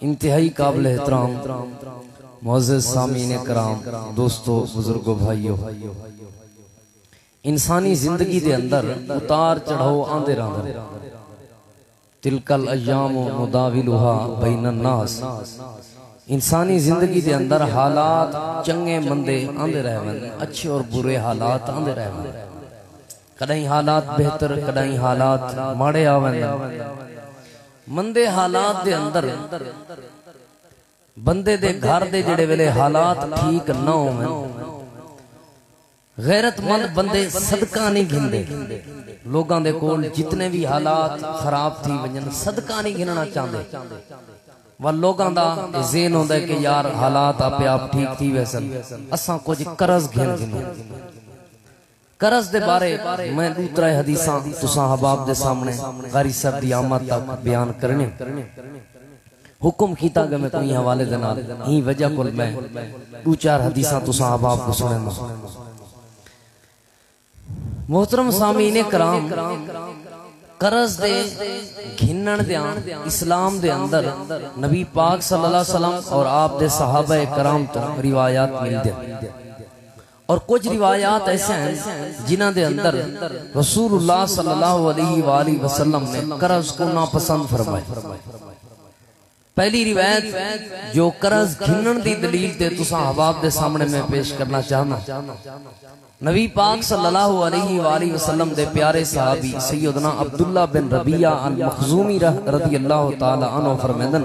इंतहाई काबिल एहतराम। मोज़ सामीन कराम। दोस्तों, बुजुर्गो, भाइयों, इंसानी ज़िंदगी दे अंदर उतार चढ़ाव आंदे रहंदे तिलकल अय्याम मुदाविलुहा बैनन नास। इंसानी ज़िंदगी दे अंदर हालात चंगे मंदे आंदे रहवन अच्छे और बुरे हालात आंदे रहवन कदई हालात बेहतर कदई हालात माड़े आवन। मंदे हालात दे अंदर। बंदे दे घर दे जेड़े वेले हालात ठीक ना होवन गैरतमंद बंदे सदका नहीं गिनदे। लोगां दे कोल जितने भी हालात खराब थी वज़न सदका नहीं गिनना चाहते वा लोगां दा ज़हन होंदा है कि यार हालात आपे आप ठीक थी वैसन। असां कुछ करज गिन गिनो करज दे बारे मैं दूसरा हदीसां तुसां हबाब दे सामने कारी साहब दी आमद तक बयान करने। हुक्म कीता गया मैं कोई हवाले दे नाल। ही वजह कोल मैं दो चार हदीसां तुसां हबाब को सुनाना। मोहतरम सामीने कराम। करज दे घिनन दे इस्लाम दे अंदर नबी पाक सल्लल्लाहु अलैहि वसल्लम और आप दे सहाबा कराम तो रिवायात मिलदे। और कुछ रिवायात ऐसे हैं जिन्हां दे अंदर रसूलुल्लाह सल्लल्लाहु अलैहि वसल्लम ने करज को नापसंद फरमाया पहली रिवायत जो करज घिनन की दलील ते तुसा हबाब दे सामने मैं पेश करना चाहना। नबी पाक सल्लल्लाहु अलैहि वाली वसल्लम दे प्यारे सहाबी सैयदना अब्दुल्ला बिन रबिया अल मखजूमी रदियल्लाहु ताला अन्हु फरमादन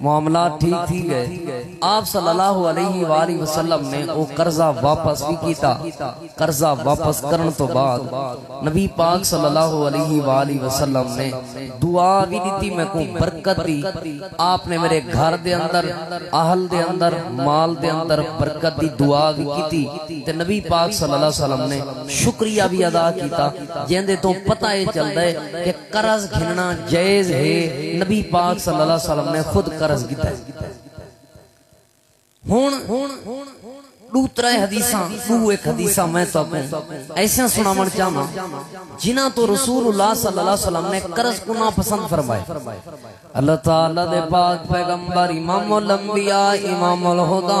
मामला ठीक थी गए। आप सल्लल्लाहु अलैहि वाली वसल्लम ने वो कर्जा वापस भी कीता। कर्जा वापस करन तो बाद नबी पाक सल्लल्लाहु अलैहि वाली वसल्लम ने दुआ भी दी मैं को, बरकत दी। आपने मेरे घर दे अंदर, अहल दे अंदर, माल दे अंदर बरकत दी, दुआ भी कीती। ते नबी पाक सल्लल्लाहु अलैहि वसल्लम ने शुक्रिया भी अदा कीता। जेंदे तो पता ये चलदा है कि कर्ज घिनना जायज़ है नबी पाक सल्लल्लाहु अलैहि वसल्लम ने खुद कर्ज कीता हुन हदीसा दू एक हदीसा मैं तो ऐसा सुनावन चाहना जिन्हां तो रसूलुल्लाह सल्लल्लाहु अलैहि वसल्लम ने कर्ज को ना पसंद फरमाए। अल्लाह ताला दे पाक पैगंबर इमामुल अंबिया इमामुल हुदा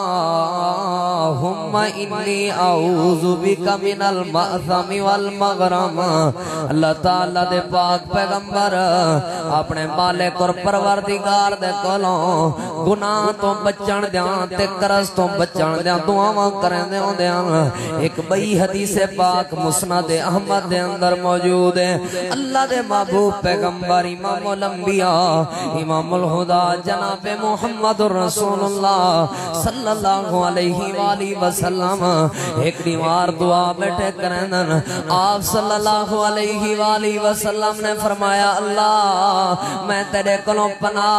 इन्नी आऊज़ु बिका मिनल मअसमी वल मगरम अल्लाह ताला दे पाक पैगंबर अपने मालिक और परवरदिगार दे कोलों गुनाह तो बचण दियाँ ते करज तो बचण दियाँ दुआवां करदे होंदियाँ एक बई हदीस पाक मुस्नद अहमद दे अंदर मौजूद है अल्लाह दे महबूब पैगंबर इमामुल अंबिया इमामुल हुदा जनाब मोहम्मद रसूलुल्लाह सल्लल्लाहु अलैहि वाली वसल्लम एक दुआ बैठे करन आप सल्लल्लाहु अलैहि वाली ने फरमाया, अल्लाह, मैं तेरे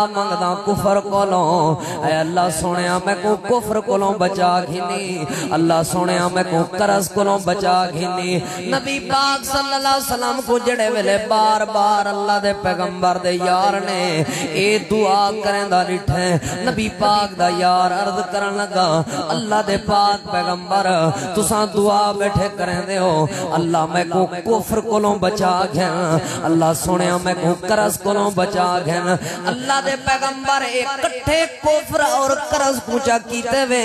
मंगदा कुफर अल्लाह मैं को कुफर बचा घिनी। अल्लाह मैं को बचा घिनी। नबी पाक सल्लल्लाहु अलैहि वसल्लम को जड़े वेले बार बार अल्लाह दे पैगंबर दे यार ने ए दुआ डिठे नबी पाक दा यार अर्ज़ करन लगा। अल्लाह दे पाक पैगंबर, तुसा दुआ बैठे करेंदे हो। अल्लाह मैं को कुफर कोलों बचा गया। अल्लाह सुनया मैं को करस कोलों बचा गया। अल्लाह दे पैगंबर, इकट्ठे कुफर और करस पूछा कीते वे।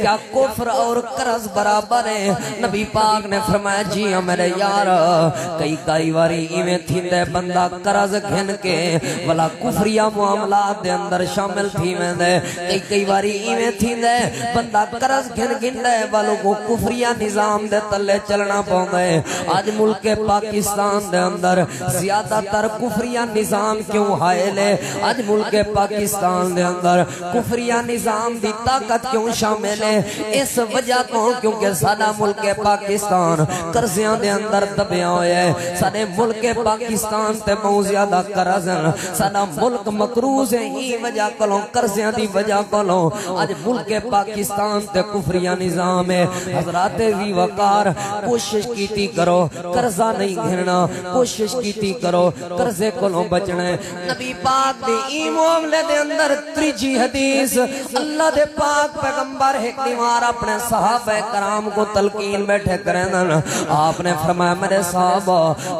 क्या कुफर और करस बराबर है? नबी पाक ने फरमाया, जी मेरे यार, कई कई बारी इवें थींदे बंदा करज घिन के। वाला कुफरिया मामला दे अंदर शामिल थी वेंदे। कई कई बारी इवें थींदे, बंदा करज घिन गिंदे वालों को कुफरिया निज़ाम दे तले चलना पौंदा है आज मुल्क पाकिस्तान दे अंदर ज़्यादातर कुफरिया निज़ाम क्यों हायल है आज मुल्क पाकिस्तान दे अंदर कुफरिया निज़ाम दी ताकत क्यों शामिल है इस वजह तो क्योंकि साडा मुल्क पाकिस्तान कर्जियाँ दे अंदर दबिया होया है साडे मुल्क पाकिस्तान ते बहुत ज़्यादा कर्ज साडा मुल्क मकरूज है ई वजह कोलों कर्जियाँ दी वजह कोलों आज मुल्क पाकिस्तान ते कुफरिया निज़ाम है। हज़रत वी वकार, कोशिश कीती करो, कर्जा नहीं घेरना, कोशिश कीती करो, कर्जे कोलों बचना नबी पाक दे मामले दे अंदर त्रीजी हदीस, अल्लाह दे पाक पैगंबर एक दीवार अपने सहाबा कराम को तलकीन बैठे करें आपने फरमाया, मेरे साहब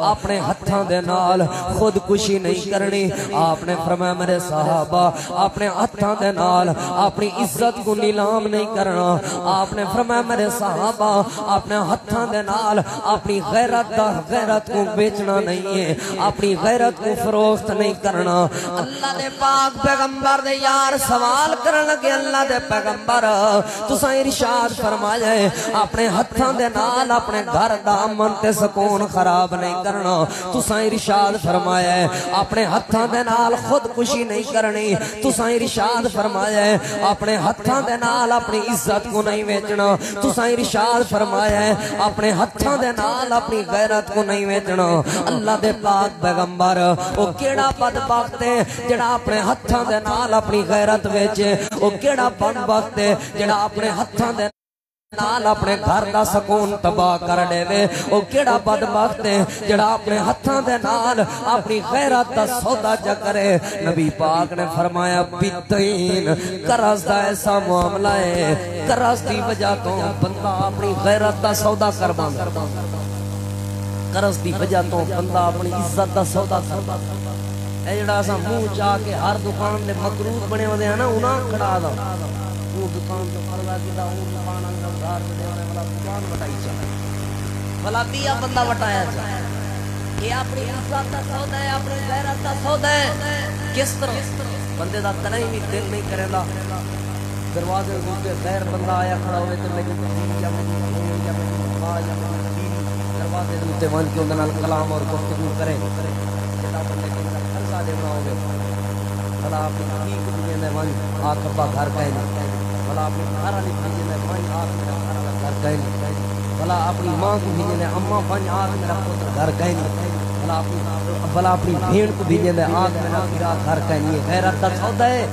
अपने हथा दे नाल खुदकुशी नहीं करनी। आपने फरमाया, मेरे साहबा अपने हथा दे नाल अपनी इज़्ज़त को नीलाम नहीं करना। आपने फरमाया, मेरे साहबा अपने हथा दे नाल अपनी गैरत दा गैरत को बेचना नहीं है, अपनी गैरत को फरोख्त नहीं करना। अल्लाह दे पाक पैगंबर दे यार सवाल करन लगे, अल्लाह दे पैगंबर, तुसा इरशाद फरमाया अपने हथा दे नाल अपने घर दा अमन ते सुकून खराब नहीं करना। तुसा इरशाद फरमाया अपने हथा दे नाल खुदकुशी नहीं करनी। तुसा इरशाद फरमाया अपने हथा दे नाल अपनी इज़्ज़त को नहीं बेचना तुसा इरशाद फरमाया है, अपने हथा दे नाल अपनी गैरत को नहीं वेचना अल्लाह दे पाक पैगंबर, ओ केड़ा वक्त है जेड़ा अपने हथा दे नाल अपनी गैरत वेचे? ओ केड़ा वक्त है जेड़ा अपने हथा दे अपने घर का सुकून तबाह कर देवे। वह कि बदमाख्त है जरा अपने हाथों के अपनी खैरत का सौदा चकरे नबी पाक ने फरमाया पीतेन करस का ऐसा मामला है करस की वजह तो बंदा अपनी खैरत का सौदा करवा करस की वजह तो बंदा अपनी इज़्ज़त का सौदा करवा करता मुँह चाह के हर दुकान के मकरूब बने हुए हैं ना उन्हें खड़ा दा। हूँ दुकान तो फरवा दिया हूँ दुकान अंगल उधार में देने वाला दुकान बताई चला भला दिया बंदा बताया चला ये अपनी इंसान का सौदा है अपने गैरत का सौदा है। किस तरह? बंदे का कहीं भी दिल नहीं करेगा दरवाजे के गैर बंदा आया खड़ा हुए तो लगी या मेरी बहन या मेरी माँ या दरवाजे के उत्ते बन के उनके कलाम और गुफ्तगू करें। जेड़ा बंदे के अंदर खर्चा देना होवे। भला अपनी हकीकत में वन आकर घर कहना भला घर वाली वन आख मेरा घर वाला घर कहे भला अपनी माँ को भेजे अम्मा बन आग मेरा पुत्र। घर कहीं भला अपनी भला अपनी भेड़ को भेजे मेरा घर गैरत का सौदा है।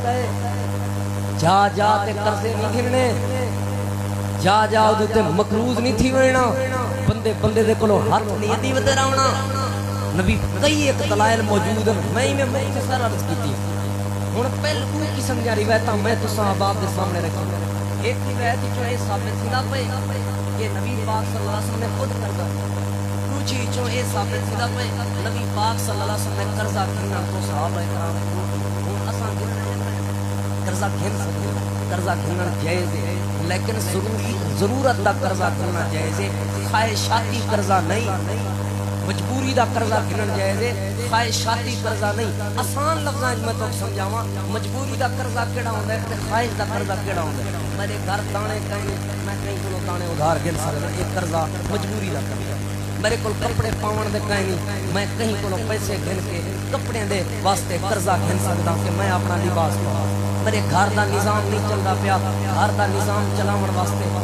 जा जा ते कर्जे नहीं गिरने जा जा मकरूज नहीं थी वणना बंदे बंदे दे कोलो हाथ नहीं नबी कई एक दलाइल मौजूद है। मैं ही में मुख्तसर अर्ज़ कीती। हुन पहले तू की समझा रिवायत मैं तुसा बाप दे सामने रखी एक रिवायत जो है साबित सीधा पे ये नबी पाक सल्लल्लाहु अलैहि वसल्लम ने खुद करदा दूजी जो ये साबित सीधा पे नबी पाक सल्लल्लाहु अलैहि वसल्लम ने कर्जा गिना तो सहाबा इकराम हुन असां कर्जा गिन सकते कर्जा गिनना जायज़ है लेकिन ज़रूरी ज़रूरत दा कर्जा गिनना जायज़ है ख्वाहिशाती कर्जा नहीं मेरे को कपड़े पावन मैं कहीं को पैसे गिन के कपड़े दे वास्ते कर्जा गिन सकदा कि मैं अपना लिबास मेरे घर का निज़ाम नहीं चलता पाया। घर का निज़ाम चलावन वास्ते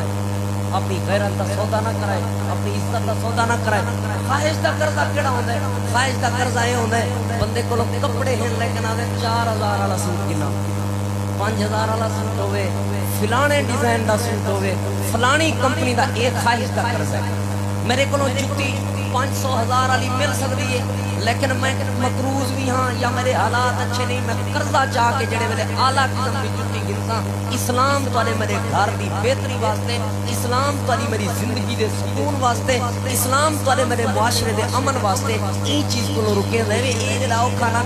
अपनी गैरत का सौदा ना कराए, अपनी इज़्ज़त का सौदा ना कराए। ख्वाहिश का कर्जा केड़ा होंदा है? ख्वाहिश का कर्जा यह होंदा है, बंदे को कपड़े हैं, लेकिन आदे 4000 वाला सूट किना 5000 वाला सूट होवे, फिलाने डिज़ाइन का सूट होवे, फलानी कंपनी का एक ख्वाहिश का कर्जा है। मेरे को जुत्ती, पाँच सौ हज़ार वाली मिल सकती है, लेकिन मैं मकरूज भी हाँ या मेरे हालात अच्छे नहीं, मैं कर्जा चाह के जड़े मेरे आला किस्म की जुत्ती गिनता। इस्लाम वाले मेरे घर की बेहतरी वास्ते, इस्लाम वाली मेरी ज़िंदगी के सुकून वास्ते, इस्लाम वाले मेरे मुआशरे के अमन वास्ते ये चीज़ को रुके रहे ये जरा औखा ना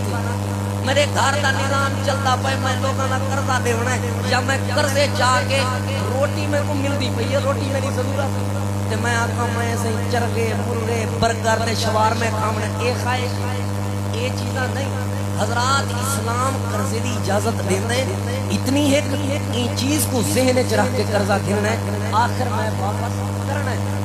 मेरे घर का निज़ाम चलता पे मैं लोगों का कर्जा देना है, या मैं कर्जे चाह के रोटी मेरे को मिलती पई है, रोटी मेरी ज़रूरत है। ते मैं आखा, मैं सही चरगे मुर्गे बर्गर ने शवार में खामने ਇਹ खाए ਇਹ चीजा नहीं। हजरात इस्लाम कर्जे की इजाज़त देंदे। इतनी एक चीज़ को जहन च रख के कर्जा गिरना है। आखिर मैं वापस करना है।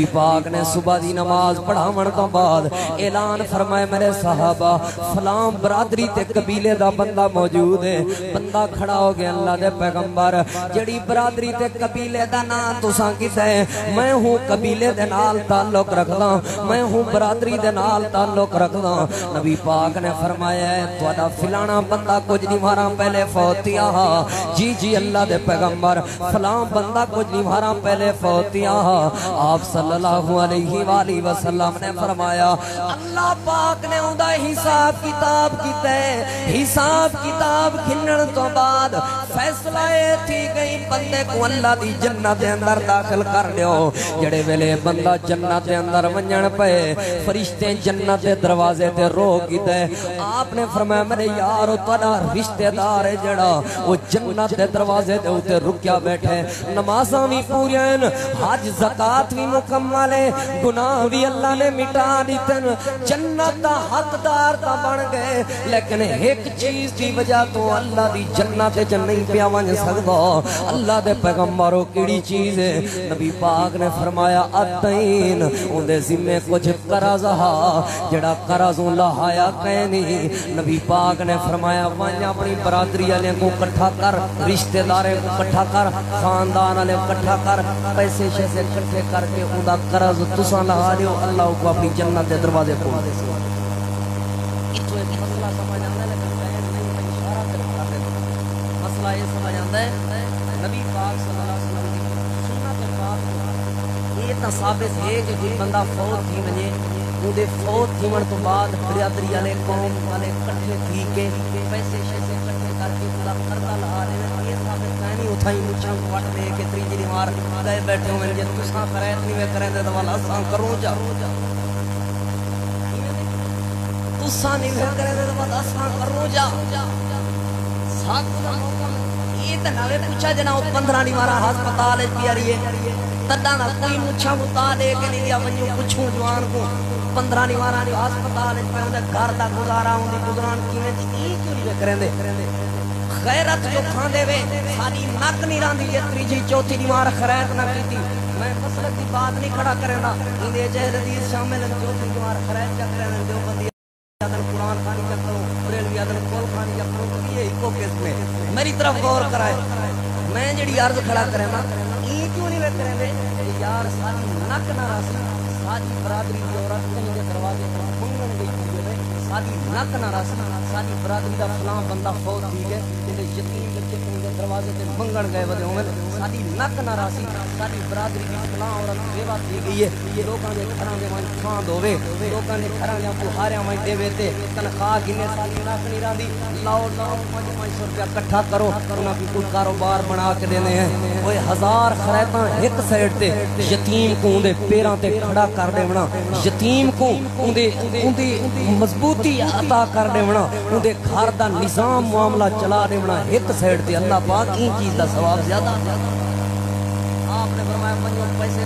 नबी पाक ने सुबह की नमाज़ पढ़ावन तो बाद ऐलान फरमाए मेरे साहबा फलाम बरादरी ते कबीले का बंदा मौजूद है। बंदा खड़ा हो गया अल्लाह के पैगंबर। जड़ी बरादरी ते कबीले का ना तुसा किता मैं हूँ कबीले के नाल ताल्लुक रखदा, मैं हूँ बरादरी के नाल ताल्लुक रखदा। नबी पाक ने फरमाया है तो फिलाना बंदा कुछ नहीं मारा, पहले फौतिया हा। जी जी, अल्लाह के पैगंबर फलाम बंदा कुछ नहीं मारा, पहले फौतिया हा। आप सल सल्लल्लाहु अलैहि वसल्लम ने फरमाया, अल्लाह पाक ने उदा हिसाब किताब कीता हिसाब किताब खिलण तो बाद फैसला ये थी गई बंदे को अल्लाह दी जन्नत दे अंदर दाखिल कर दियो। जेड़े वेले बंदा जन्नत दे अंदर वंजण पे फरिश्ते जन्नत दे दरवाजे ते रोक कीते आपने फरमाया, मेरे यार तेरा रिश्तेदार है जड़ा वो जन्नत दे दरवाजे ते उते रुकिया बैठे नमाज़ां भी पूरियाँ हज, ज़कात भी मुकम्मल मुकम्मल है गुनाह भी अल्लाह ने मिटा दिते जन्नत का हकदार तो बन गए, लेकिन एक चीज़ की वजह तो अल्लाह की जन्नत च नहीं पिया वंज सकता अल्लाह के पैगंबरों कीड़ी चीज़ है? नबी पाक ने फरमाया अतईन उनके जिम्मे कुछ करज हा, जड़ा करज लहाया कह नहीं नबी पाक ने फरमाया वंज अपनी बरादरी वाले को इकट्ठा कर, रिश्तेदारे को इकट्ठा कर, खानदान वाले इकट्ठा कर, पैसे शैसे इकट्ठे करके उनका कर्ज तुसा लगा रहे हो अल्लाह को अपनी जन्नत के दरवाजे खोल दे मसला ये समझ आता है नबी पाक सल्लल्लाहु अलैहि वसल्लम की सुन्नत पाक ये तो साबित है कि कोई बंदा फौत थी वने ਉਹਦੇ ਫੌਤ ਥੀਵਣ ਤੋਂ ਬਾਅਦ ਬਰਾਦਰੀ ਵਾਲੇ ਕੌਮ ਵਾਲੇ ਇਕੱਠੇ ਥੀ ਕੇ ਪੈਸੇ ਸ਼ੈਸੇ ਇਕੱਠੇ ਕਰਕੇ ਉਹਦਾ ਕਰਜ਼ਾ ਲਾ ਰਹੇ छई मुछा पट दे के त्रीजी दीवार गए बैठे हुए जे तुसा करे, इतनी वे करे दे वाला असा करूँ, जा। तुसा नहीं वे करे दे वाला असा करूँ, जा। साथ दा ये तो नावे पूछा जना 15 दीवार अस्पताल च पिया रही तदा ना कोई मुछा मुता दे के नहीं दिया वजो पूछूँ जवान को। 15 दीवार अस्पताल च पे घर दा गुजारा हुंदी गुजारन किवें ई क्यों नहीं वे करे दे? गैरत जो खांदे वे, साडी नक नहीं रांदी है त्रीजी चौथी निवार खैरत ना कीती। मैं मसलक की बात नहीं खड़ा करेंदा। इंदे चेहरे दी शामिल चौथी निवार खैरत चक रहे जो बंदी अदन कुरान खानी चक करो बरेलवी अदन कोल खानी चक करो ये इको केस में। मेरी तरफ़ गौर कराए। मैं जेडी अर्ज़ खड़ा करे ना ई क्यों नहीं वे करेंदे? यार साडी नक ना रासी, साडी बरादरी दी औरत कहीं दे दरवाजे पर मंगन गई है साडी नक ना रासी, साडी बरादरी दा फलां बंदा फौत थी ते बच्चे कहीं ते मंगन गए वदे होवन साडी नक ना रासी साडी बरादरी दी फलां औरत बेवा थी गई है ये लोकां दे घरां दे वंज खांद होवे लोकां दे घरां दे बुहारियाँ वंज देवे ते तनख्वाह गिने साडी नक नहीं रांदी लाओ लाओ पाँच पाँच सौ रुपया इकट्ठा करो उन्हां की कोई कारोबार बना के देने हैं ओए हज़ार खरैतां एक साइड ते यतीम को उंदे पैरां ते खड़ा कर देवना यतीम को उंदे उंदी मजबूती अता कर देवना उंदे घर दा निज़ाम मामला चला देवना एक साइड ते अल्लाह पाक ई चीज़ दा सवाब ज़्यादा आपने फरमाया मंजो पैसे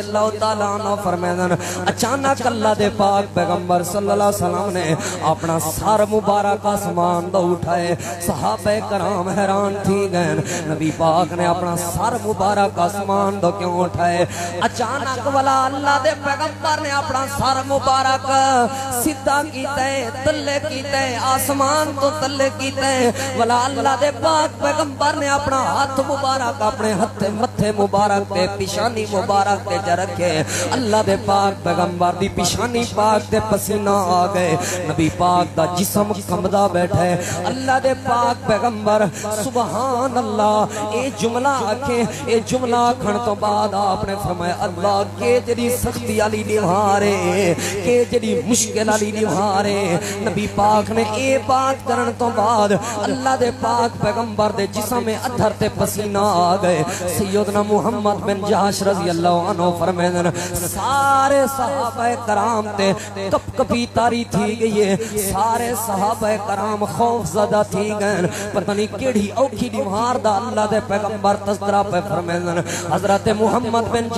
अचानक अल्लाह दे पाक पैगंबर सल्लल्लाहु अलैहि वसल्लम ने अपना सर मुबारक आसमान दो उठाए। सहाबे कराम हैरान थी गए। नबी पाक ने अपना सर मुबारक आसमान दो क्यों उठाए? अचानक वाला अल्लाह दे पैगंबर ने अपना सर मुबारक सीधा कीता तल्ले कीता आसमान तो तल्ले कीता वाला अल्लाह दे पाक पैगंबर ने अपना हाथ मुबारक, अपने हथे मथे मुबारक, ते पिशानी मुबारक, ते रखे अल्लाह दे पाक पैगंबर दी पिशानी पाक ते पसीना आ गए। नबी पाक दा जिस्म कंबदा बैठा अल्लाह दे पाक पैगंबर सुभान अल्लाह ए जुमला आखे, ए जुमला आखण तो बाद आपने फरमाया, अल्लाह, के जेडी सख्ती वाली निवार है के जेडी मुश्किल वाली निवार है नबी पाक ने ए बात करन तो बाद अल्लाह दे पाक पैगंबर दे जिस्म में अधर ते पसीना आ गए। सैयदना मोहम्मद बिन जहाश रज़ी अल्लाह अन्हु सारे कराम कप तारी थी गई है। सारे कराम खौफ थी गए। पता नहीं केड़ी औखी दा अल्लाह दे पैगंबर पे हज़रत मोहम्मद बिन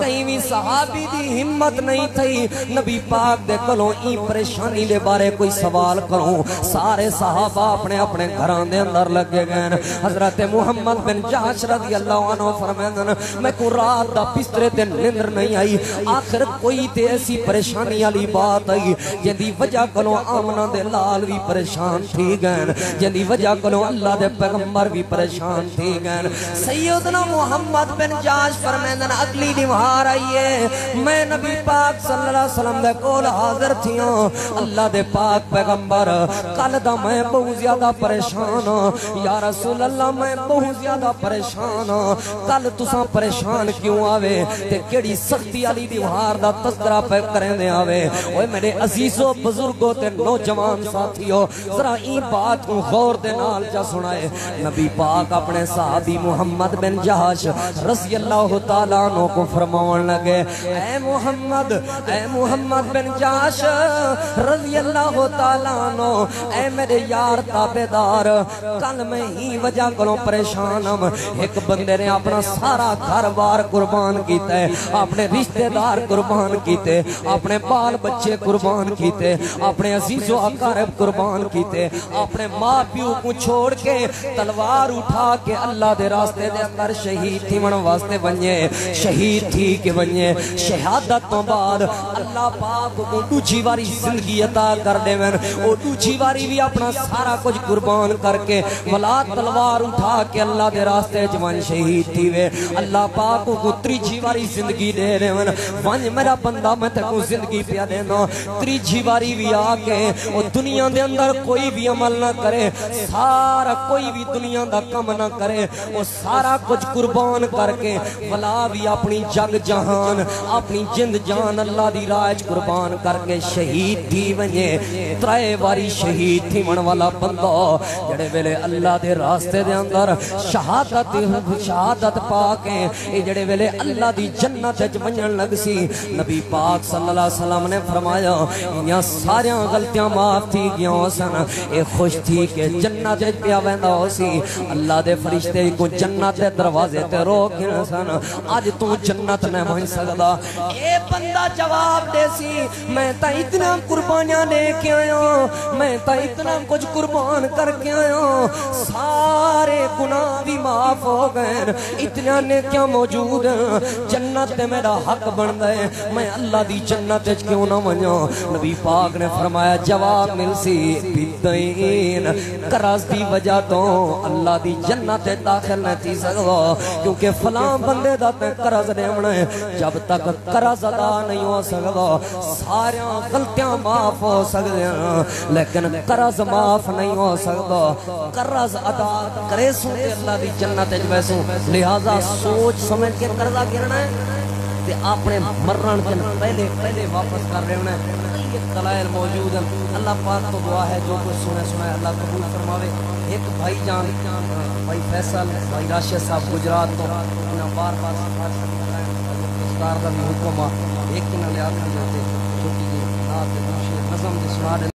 कहीं भी सहाबी दी हिम्मत नहीं थी। नबी पाक दे ई परेशानी दे बारे कोई सवाल करो। सारे सहाबा अपने अपने घरां दे अंदर लगे गए हज़रत मोहम्मद बिन जहाश रज़ी अल्लाह फरमाते मैं को रात दा बिस्तरे ते नींद नहीं आई। आखिर कोई ते ऐसी परेशानी वाली बात आई, जिंदी वजह कोलों आमना दे लाल भी परेशान थी गए जिंदी वजह कोलों अल्लाह दे पैगंबर भी परेशान थी गए सैयदना मोहम्मद बिन जाश फरमांदन, अगली निवार आई है। मैं नबी पाक सल्लल्लाहु अलैहि वसल्लम दे कोल हाजिर थी अल्लाह दे पाक पैगंबर, कल दा मैं बहुत ज़्यादा परेशान हाँ या रसूल अल्लाह मैं बहुत ज़्यादा परेशान हाँ कल तुसा परेशान क्यों आवे? ते केड़ी सख्ती वाली दीवार दा तस्करा पे करेंदे आवे। ओए मेरे अजीजो बुजुर्गो ते नौजवान साथियो, जरा ई बात को गौर दे नाल जा सुनाए नबी पाक अपने साहबी मोहम्मद बिन जहाश रज़ी अल्लाह तआला नो को फरमावन लगे ए मोहम्मद ए मोहम्मद बिन जहाश रज़ी अल्लाह तआला नो ए मेरे यार ताबेदार, कल मैं ही वजह कोलों परेशान हम। एक बंदे ने अपना सारा घर कुर्बान किया है अपने रिश्तेदार कुर्बान किए अपने बाल बच्चे कुर्बान किए अपने अजीजो अकारब कुर्बान किए अपने माँ प्यो को छोड़ के तलवार उठा के अल्लाह दे रास्ते दे अंदर शहीद थीवन वास्ते बने शहीद थी के बने शहादत तो बाद अल्लाह पाक को दूजी वारी ज़िंदगी अता कर देवन। ओ दूजी वारी भी अपना सारा कुछ कुर्बान करके वला तलवार उठा के अल्लाह दे रास्ते जवान शहीद थी वे। अल्लाह पाक को त्रीजी वारी ज़िंदगी दे देवन वंज मेरा बंदा मैं तेको ज़िंदगी पिया देना त्रीजी वारी भी आके ओ दुनिया दे अंदर कोई भी अमल ना करे, सारा कोई भी दुनिया दा कम ना करे वो सारा कुछ कुर्बान करके वला भी अपनी जग जहान, अपनी जिंद जान अल्लाह दी राज कुर्बान करके शहीद थी वने त्रै बारी शहीद थी मन वाला बंदा, जेड़े वेले अल्लाह दे रास्ते दे अंदर शहादत शहादत पाके जेड़े वेले अल्लाह दी जन्नत च वंजन लग सी, नबी पाक सल्लल्लाहु अलैहि वसल्लम ने फरमाया, इयाँ सारियाँ गलतियाँ माफ़ थी गया सन। ए खुश थी के जन्नत च पिया वेंदा सी। अल्लाह दे फरिश्ते को जन्नत दे दरवाजे ते रोक सन। आज तू जन्नत न बन सकदा। ए बंदा जवाब दे सी, मैं ता इतना कुर्बानियाँ लेके आया। मैं ता इतना कुछ कुर्बान करके आया। सारे गुनाह भी माफ़ हो गए इतना ने क्या मौजूद जन्नत ते मेरा हक बनदा है। मैं अल्लाह दी जन्नत क्यों ना वना नबी पाक ने फरमाया, जवाब मिल सी करज दी वजह तो अल्लाह दी जन्नत दाखिल नहीं थी सकदा। क्योंकि फलां बंदे दा ते करज देवना है। जब तक करज अदा नहीं हो सकदा, सारियाँ गलतियाँ माफ़ हो सकदियाँ। लेकिन करज माफ़ नहीं हो सकदा। करज अदा करे सो अल्लाह दी जन्नत वैसो लिहाजा सोच समझ के कर्जा गिरना है? ते अपने मरण के पहले पहले वापस कर रहे होना ये दलाइल मौजूद हैं। अल्लाह पाक तो दुआ है, जो कुछ सुने सुना है अल्लाह कबूल फरमावे। एक भाई जान भाई फैसल, भाई राशिद साहब गुजरात तो उन्हें बार बार सरकार का भी हुक्म एक ही ना लिया छुट्टी नज़म सुना